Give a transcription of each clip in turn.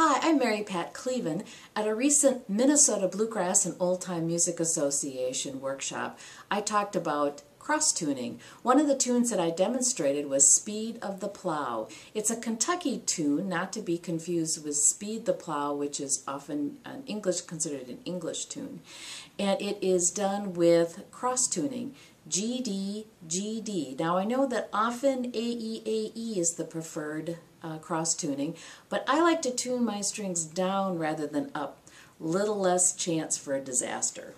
Hi, I'm Mary Pat Kleven. At a recent Minnesota Bluegrass and Old Time Music Association workshop, I talked about cross tuning. One of the tunes that I demonstrated was Speed of the Plow. It's a Kentucky tune, not to be confused with Speed the Plow, which is often an English considered an English tune. And it is done with cross tuning. G D G D. Now I know that often AEAE is the preferred uh, cross tuning, but I like to tune my strings down rather than up. Little less chance for a disaster.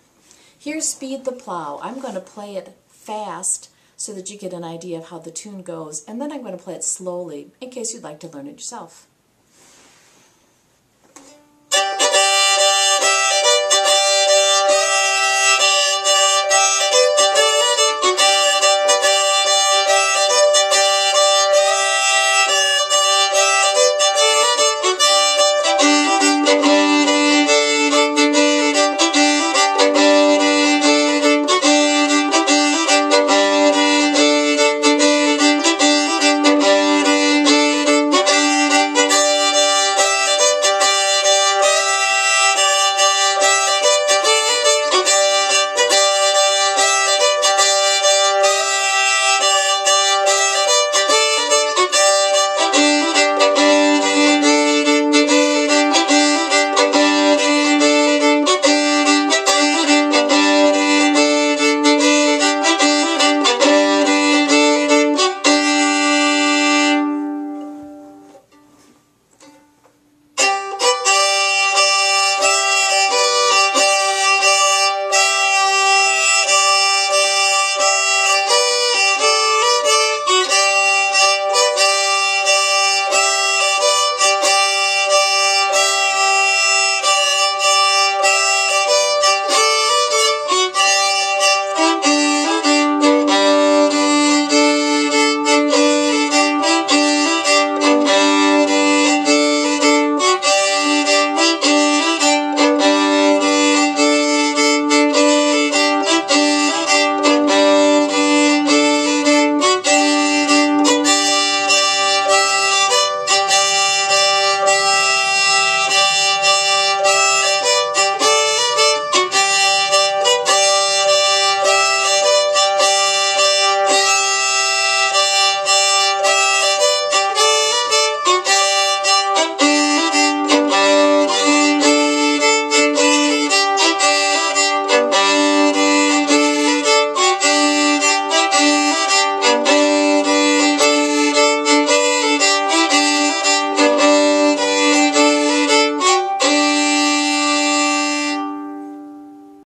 Here's Speed the Plow. I'm going to play it fast so that you get an idea of how the tune goes, and then I'm going to play it slowly in case you'd like to learn it yourself.